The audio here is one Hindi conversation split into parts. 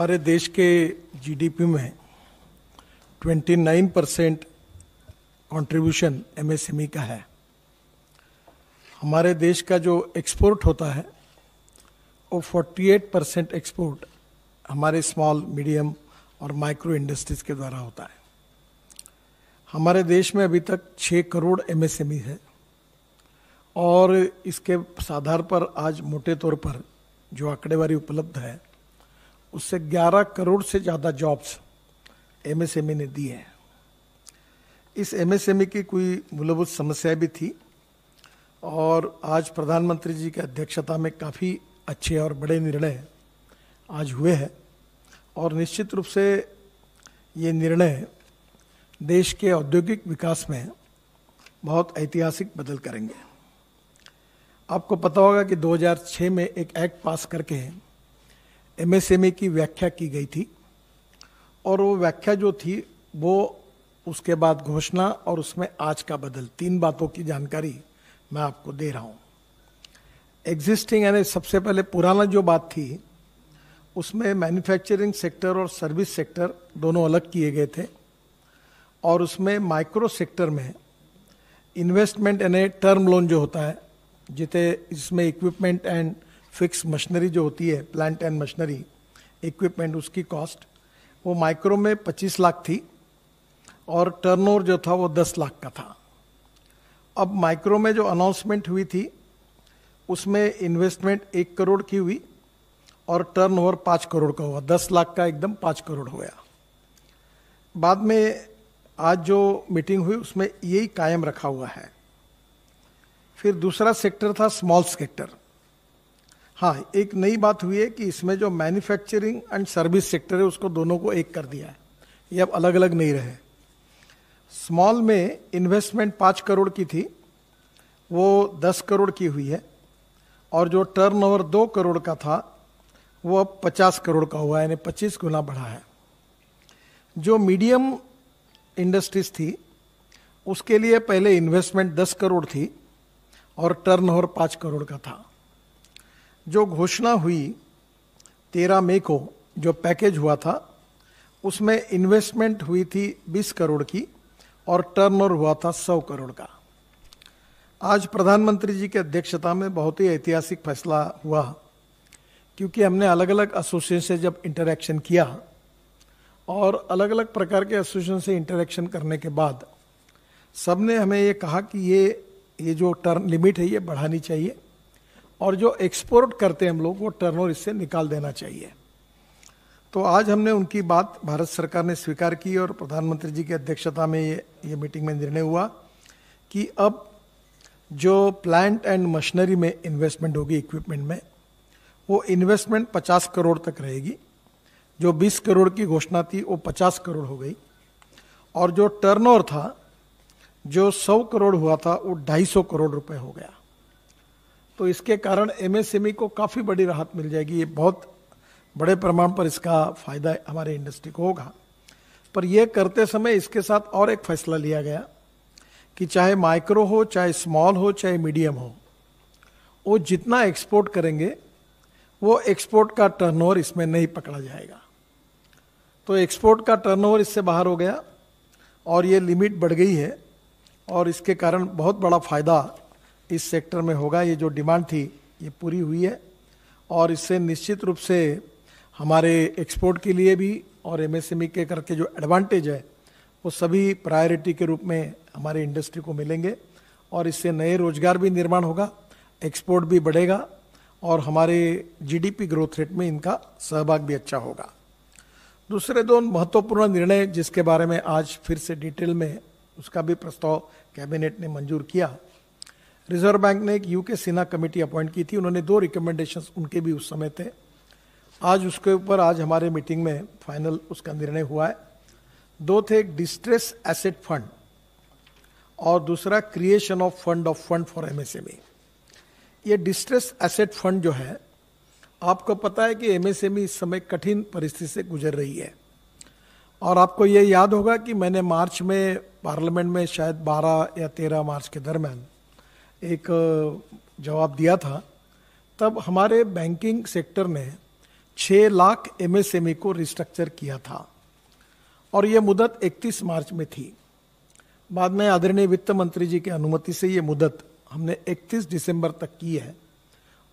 हमारे देश के जीडीपी में 29 परसेंट कॉन्ट्रीब्यूशन एमएसएमई का है। हमारे देश का जो एक्सपोर्ट होता है, वो 48 परसेंट एक्सपोर्ट हमारे स्मॉल मीडियम और माइक्रो इंडस्ट्रीज़ के द्वारा होता है। हमारे देश में अभी तक 6 करोड़ एमएसएमई है और इसके आधार पर आज मोटे तौर पर जो आंकड़ेवारी उपलब्ध है उससे 11 करोड़ से ज़्यादा जॉब्स एमएसएमई ने दी है। इस एमएसएमई की कोई मूलभूत समस्या भी थी और आज प्रधानमंत्री जी की अध्यक्षता में काफ़ी अच्छे और बड़े निर्णय आज हुए हैं और निश्चित रूप से ये निर्णय देश के औद्योगिक विकास में बहुत ऐतिहासिक बदल करेंगे। आपको पता होगा कि 2006 में एक एक्ट पास करके एमएसएमई की व्याख्या की गई थी और वो व्याख्या जो थी, वो उसके बाद घोषणा और उसमें आज का बदल। तीन बातों की जानकारी मैं आपको दे रहा हूँ। एग्जिस्टिंग यानी सबसे पहले पुराना जो बात थी, उसमें मैन्युफैक्चरिंग सेक्टर और सर्विस सेक्टर दोनों अलग किए गए थे और उसमें माइक्रो सेक्टर में इन्वेस्टमेंट यानी टर्म लोन जो होता है जिते इसमें इक्विपमेंट एंड फिक्स मशीनरी जो होती है प्लांट एंड मशीनरी इक्विपमेंट उसकी कॉस्ट वो माइक्रो में 25 लाख थी और टर्नओवर जो था वो 10 लाख का था। अब माइक्रो में जो अनाउंसमेंट हुई थी, उसमें इन्वेस्टमेंट एक करोड़ की हुई और टर्नओवर पाँच करोड़ का हुआ। दस लाख का एकदम पाँच करोड़ हो गया बाद में आज जो मीटिंग हुई, उसमें यही कायम रखा हुआ है। फिर दूसरा सेक्टर था स्मॉल सेक्टर हाँ एक नई बात हुई है कि इसमें जो मैन्युफैक्चरिंग एंड सर्विस सेक्टर है, उसको दोनों को एक कर दिया है। ये अब अलग अलग नहीं रहे। स्मॉल में इन्वेस्टमेंट पाँच करोड़ की थी, वो दस करोड़ की हुई है, और जो टर्नओवर दो करोड़ का था, वो अब पचास करोड़ का हुआ यानी पच्चीस गुना बढ़ा है। जो मीडियम इंडस्ट्रीज़ थी, उसके लिए पहले इन्वेस्टमेंट दस करोड़ थी, और टर्नओवर पाँच करोड़ का था। जो घोषणा हुई तेरह मई को, जो पैकेज हुआ था, उसमें इन्वेस्टमेंट हुई थी बीस करोड़ की और टर्नओवर हुआ था सौ करोड़ का। आज प्रधानमंत्री जी की अध्यक्षता में बहुत ही ऐतिहासिक फैसला हुआ, क्योंकि हमने अलग अलग एसोसिएशन से जब इंटरेक्शन किया और अलग अलग प्रकार के एसोसिएशन से इंटरेक्शन करने के बाद सबने हमें ये कहा कि ये ये जो टर्न लिमिट है, ये बढ़ानी चाहिए। और जो एक्सपोर्ट करते हैं हम लोग, वो टर्नओवर इससे निकाल देना चाहिए। तो आज हमने उनकी बात भारत सरकार ने स्वीकार की और प्रधानमंत्री जी की अध्यक्षता में ये ये मीटिंग में निर्णय हुआ कि अब जो प्लांट एंड मशीनरी में इन्वेस्टमेंट होगी इक्विपमेंट में, वो इन्वेस्टमेंट 50 करोड़ तक रहेगी। जो 20 करोड़ की घोषणा थी, वो 50 करोड़ हो गई। और जो टर्नओवर था, जो 100 करोड़ हुआ था, वो 250 करोड़ रुपए हो गया। तो इसके कारण एमएसएमई को काफ़ी बड़ी राहत मिल जाएगी। ये बहुत बड़े प्रमाण पर इसका फ़ायदा हमारे इंडस्ट्री को होगा। पर यह करते समय इसके साथ और एक फैसला लिया गया कि चाहे माइक्रो हो, चाहे स्मॉल हो, चाहे मीडियम हो, वो जितना एक्सपोर्ट करेंगे, वो एक्सपोर्ट का टर्नओवर इसमें नहीं पकड़ा जाएगा। तो एक्सपोर्ट का टर्नओवर इससे बाहर हो गया और ये लिमिट बढ़ गई है और इसके कारण बहुत बड़ा फ़ायदा इस सेक्टर में होगा, ये जो डिमांड थी, ये पूरी हुई है। और इससे निश्चित रूप से हमारे एक्सपोर्ट के लिए भी और एमएसएमई के करके जो एडवांटेज है, वो सभी प्रायोरिटी के रूप में हमारे इंडस्ट्री को मिलेंगे। और इससे नए रोज़गार भी निर्माण होगा एक्सपोर्ट भी बढ़ेगा और हमारे जीडीपी ग्रोथ रेट में इनका सहभाग भी अच्छा होगा। दूसरे दो महत्वपूर्ण निर्णय जिसके बारे में आज फिर से डिटेल में उसका भी प्रस्ताव कैबिनेट ने मंजूर किया रिज़र्व बैंक ने एक यूके सिन्हा कमेटी अपॉइंट की थी। उन्होंने दो रिकमेंडेशंस उनके भी उस समय थे। आज उसके ऊपर आज हमारे मीटिंग में फाइनल उसका निर्णय हुआ है। दो थे एक डिस्ट्रेस एसेट फंड और दूसरा creation of fund of fund for MSME ये डिस्ट्रेस एसेट फंड जो है, आपको पता है कि एमएसएमई इस समय कठिन परिस्थिति से गुजर रही है। और आपको ये याद होगा कि मैंने मार्च में पार्लियामेंट में शायद 12 या 13 मार्च के दरमियान एक जवाब दिया था। तब हमारे बैंकिंग सेक्टर ने छह लाख एमएसएमई को रिस्ट्रक्चर किया था और यह मुदत 31 मार्च में थी। बाद में आदरणीय वित्त मंत्री जी की अनुमति से ये मुदत हमने 31 दिसंबर तक की है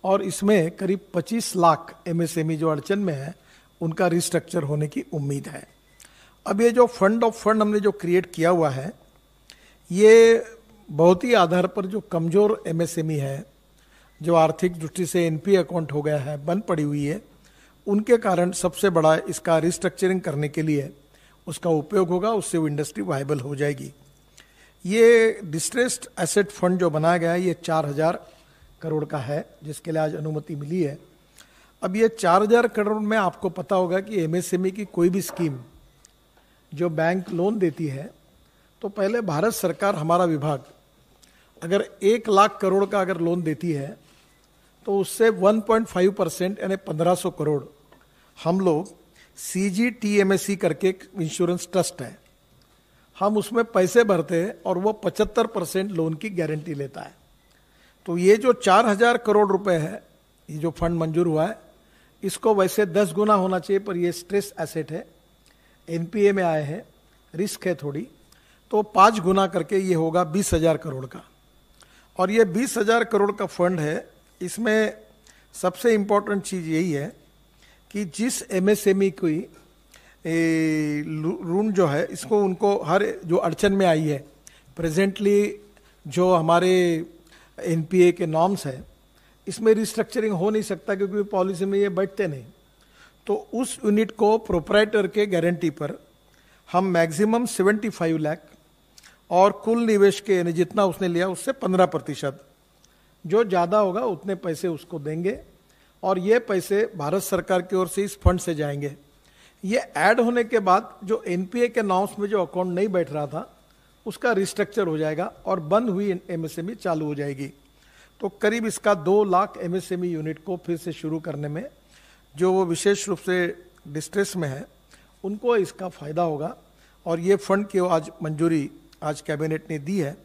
और इसमें करीब 25 लाख एमएसएमई जो अड़चन में है, उनका रिस्ट्रक्चर होने की उम्मीद है। अब ये जो फंड ऑफ़ फंड हमने जो क्रिएट किया हुआ है, ये बहुत ही आधार पर जो कमज़ोर एमएसएमई है, जो आर्थिक दृष्टि से एनपी अकाउंट हो गया है, बंद पड़ी हुई है, उनके कारण सबसे बड़ा इसका रिस्ट्रक्चरिंग करने के लिए उसका उपयोग होगा, उससे वो इंडस्ट्री वायबल हो जाएगी। ये डिस्ट्रेस्ड एसेट फंड जो बनाया गया है, ये चार हज़ार करोड़ का है, जिसके लिए आज अनुमति मिली है। अब ये चार हज़ार करोड़ में आपको पता होगा कि एमएसएमई की कोई भी स्कीम जो बैंक लोन देती है तो पहले भारत सरकार, हमारा विभाग अगर एक लाख करोड़ का अगर लोन देती है तो उससे 1.5 परसेंट यानी 1500 करोड़ हम लोग C G T M S C करके इंश्योरेंस ट्रस्ट है। हम उसमें पैसे भरते हैं और वो 75 परसेंट लोन की गारंटी लेता है। तो ये जो चार हज़ार करोड़ रुपए है, ये जो फंड मंजूर हुआ है, इसको वैसे दस गुना होना चाहिए, पर ये स्ट्रेस एसेट है। एनपीए में आए हैं रिस्क है थोड़ी तो पाँच गुना करके ये होगा बीस हज़ार करोड़ का। और ये बीस हज़ार करोड़ का फंड है, इसमें सबसे इम्पोर्टेंट चीज़ यही है कि जिस एमएसएमई e की ऋण जो है, इसको उनको हर जो अड़चन में आई है प्रेजेंटली जो हमारे एनपीए के नॉर्म्स है, इसमें रिस्ट्रक्चरिंग हो नहीं सकता क्योंकि पॉलिसी में ये बैठते नहीं। तो उस यूनिट को प्रोपराइटर के गारंटी पर हम मैक्सिमम 75 लाख और कुल निवेश के, यानी जितना उसने लिया, उससे 15 प्रतिशत। जो ज़्यादा होगा, उतने पैसे उसको देंगे और ये पैसे भारत सरकार की ओर से इस फंड से जाएँगे। ये ऐड होने के बाद जो एनपीए के नाउंस में जो अकाउंट नहीं बैठ रहा था, उसका रिस्ट्रक्चर हो जाएगा और बंद हुई एमएसएमई चालू हो जाएगी। तो करीब इसका दो लाख एमएसएमई यूनिट को फिर से शुरू करने में, जो वो विशेष रूप से डिस्ट्रेस में है, उनको इसका फ़ायदा होगा। और ये फंड की आज मंजूरी आज कैबिनेट ने दी है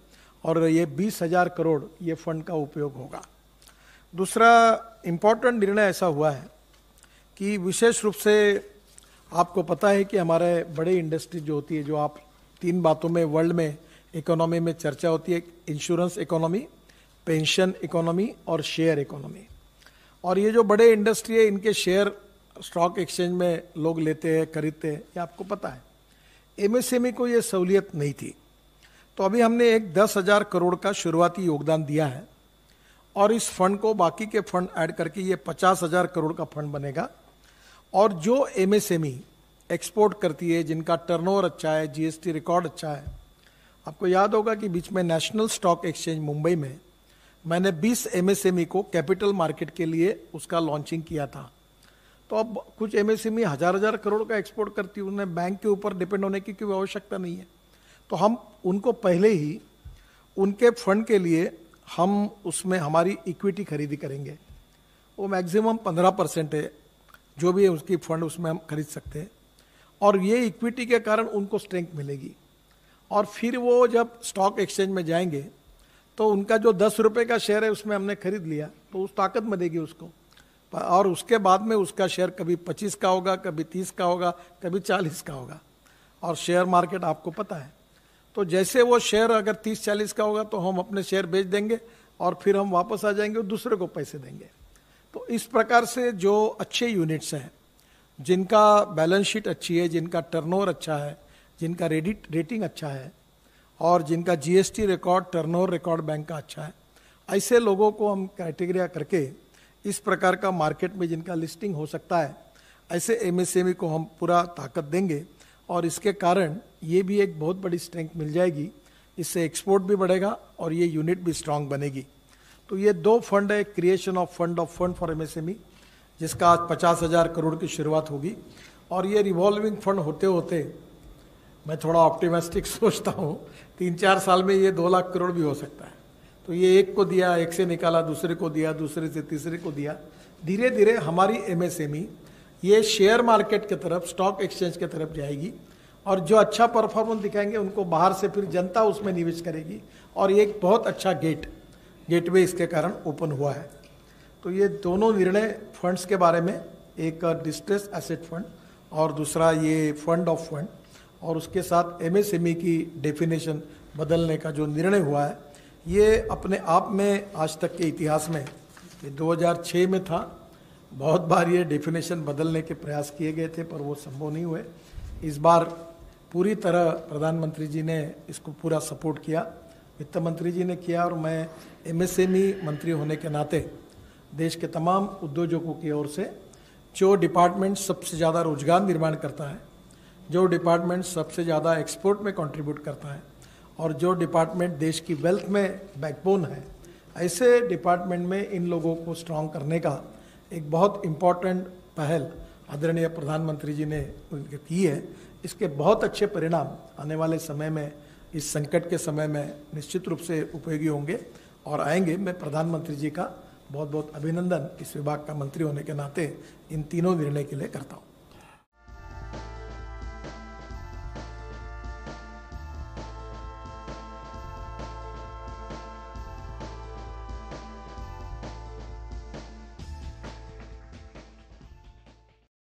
और ये बीस हज़ार करोड़ ये फंड का उपयोग होगा। दूसरा इम्पोर्टेंट निर्णय ऐसा हुआ है कि विशेष रूप से आपको पता है कि हमारे बड़े इंडस्ट्री जो होती है, जो आप तीन बातों में वर्ल्ड में इकोनॉमी में चर्चा होती है इंश्योरेंस इकोनॉमी पेंशन इकोनॉमी और शेयर इकोनॉमी और ये जो बड़े इंडस्ट्री है, इनके शेयर स्टॉक एक्सचेंज में लोग लेते हैं, खरीदते हैं, ये आपको पता है। एमएसएमई को ये सहूलियत नहीं थी। तो अभी हमने एक दस हज़ार करोड़ का शुरुआती योगदान दिया है और इस फंड को बाकी के फंड ऐड करके ये पचास हज़ार करोड़ का फंड बनेगा। और जो एमएसएमई एक्सपोर्ट करती है, जिनका टर्नओवर अच्छा है जीएसटी रिकॉर्ड अच्छा है, आपको याद होगा कि बीच में नेशनल स्टॉक एक्सचेंज मुंबई में मैंने 20 एमएसएमई को कैपिटल मार्केट के लिए उसका लॉन्चिंग किया था। तो अब कुछ एमएसएमई हज़ार हज़ार करोड़ का एक्सपोर्ट करती है, उन्हें बैंक के ऊपर डिपेंड होने की कोई आवश्यकता नहीं है। तो हम उनको पहले ही उनके फंड के लिए हम उसमें हमारी इक्विटी खरीदी करेंगे। वो मैक्सिमम पंद्रह परसेंट है, जो भी है उसकी फंड उसमें हम खरीद सकते हैं। और ये इक्विटी के कारण उनको स्ट्रेंथ मिलेगी। और फिर वो जब स्टॉक एक्सचेंज में जाएँगे तो उनका जो दस रुपये का शेयर है उसमें हमने खरीद लिया तो उस ताकत में देगी उसको। और उसके बाद में उसका शेयर कभी पच्चीस का होगा, कभी तीस का होगा, कभी चालीस का होगा। और शेयर मार्केट आपको पता है। तो जैसे वो शेयर अगर तीस चालीस का होगा तो हम अपने शेयर बेच देंगे और फिर हम वापस आ जाएँगे और दूसरे को पैसे देंगे। तो इस प्रकार से जो अच्छे यूनिट्स हैं, जिनका बैलेंस शीट अच्छी है, जिनका टर्नओवर अच्छा है, जिनका रेडिट रेटिंग अच्छा है, और जिनका GST record turnover record bank का अच्छा है, ऐसे लोगों को हम क्राइटेरिया करके इस प्रकार का मार्केट में जिनका लिस्टिंग हो सकता है, ऐसे एमएसएमई को हम पूरा ताकत देंगे और इसके कारण ये भी एक बहुत बड़ी स्ट्रेंथ मिल जाएगी, इससे एक्सपोर्ट भी बढ़ेगा और ये यूनिट भी स्ट्रांग बनेगी। तो ये दो फंड है creation of fund of fund for MSME जिसका आज पचास हज़ार करोड़ की शुरुआत होगी। और ये रिवॉल्विंग फंड होते होते मैं थोड़ा ऑप्टिमिस्टिक सोचता हूँ तीन चार साल में ये दो लाख करोड़ भी हो सकता है। तो ये एक को दिया, एक से निकाला, दूसरे को दिया, दूसरे से तीसरे को दिया। धीरे धीरे हमारी एमएसएमई ये शेयर मार्केट की तरफ़ स्टॉक एक्सचेंज की तरफ़ जाएगी। और जो अच्छा परफॉर्मेंस दिखाएँगे, उनको बाहर से फिर जनता उसमें निवेश करेगी। और एक बहुत अच्छा गेट, गेटवे इसके कारण ओपन हुआ है। तो ये दोनों निर्णय फंड्स के बारे में, एक डिस्ट्रेस एसेट फंड और दूसरा ये फंड ऑफ़ फंड, और उसके साथ एमएसएमई की डेफिनेशन बदलने का जो निर्णय हुआ है, ये अपने आप में आज तक के इतिहास में, ये 2006 में था। बहुत बार ये डेफिनेशन बदलने के प्रयास किए गए थे, पर वो संभव नहीं हुए। इस बार पूरी तरह प्रधानमंत्री जी ने इसको पूरा सपोर्ट किया वित्त मंत्री जी ने किया और मैं एमएसएमई मंत्री होने के नाते देश के तमाम उद्योजकों की ओर से, जो डिपार्टमेंट सबसे ज़्यादा रोज़गार निर्माण करता है, जो डिपार्टमेंट सबसे ज़्यादा एक्सपोर्ट में कंट्रीब्यूट करता है और जो डिपार्टमेंट देश की वेल्थ में बैकबोन है, ऐसे डिपार्टमेंट में इन लोगों को स्ट्रांग करने का एक बहुत इंपॉर्टेंट पहल आदरणीय प्रधानमंत्री जी ने की है। इसके बहुत अच्छे परिणाम आने वाले समय में, इस संकट के समय में निश्चित रूप से उपयोगी होंगे और आएँगे। मैं प्रधानमंत्री जी का बहुत बहुत अभिनंदन इस विभाग का मंत्री होने के नाते इन तीनों निर्णय के लिए करता हूँ।